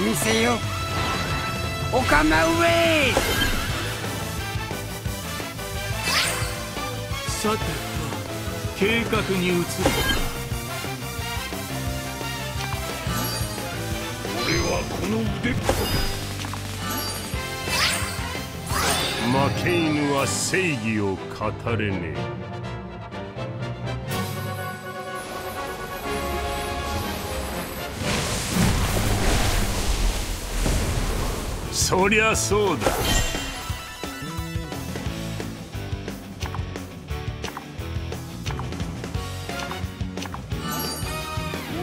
みせよおかまウェイさてと計画に移る。俺はこの腕っぽだ負け犬は正義を語れねえ。そりゃそうだ。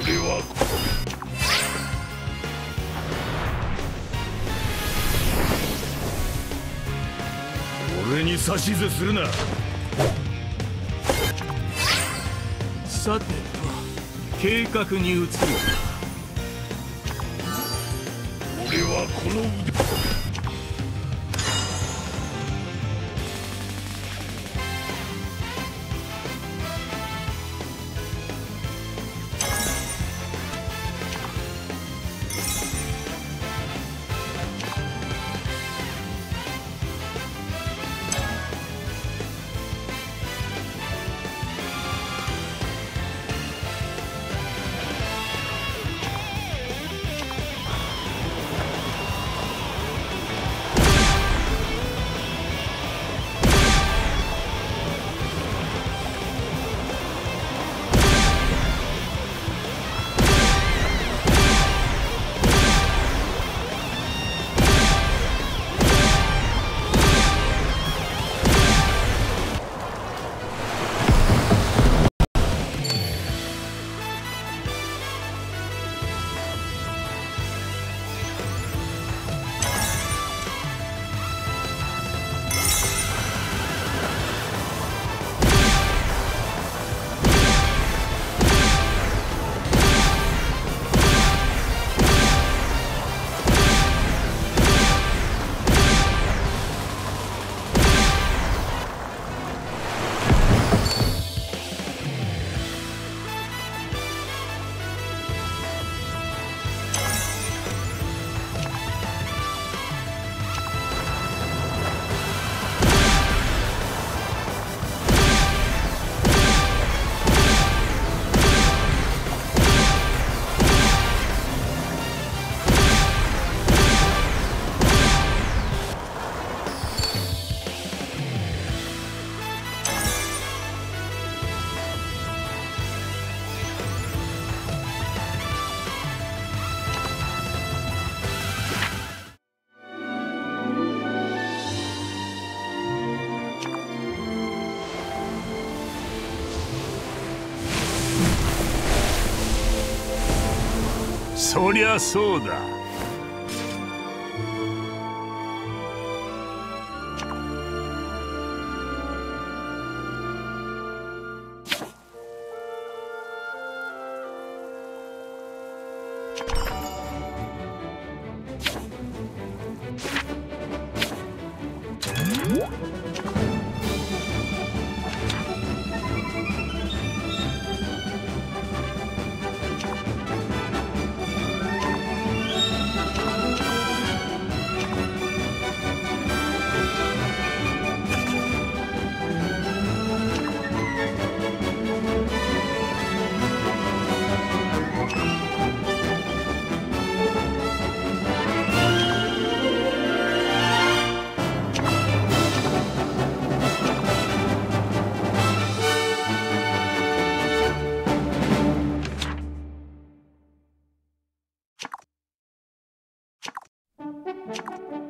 俺は俺に指図するな。さてと計画に移る。この腕そりゃそうだ。う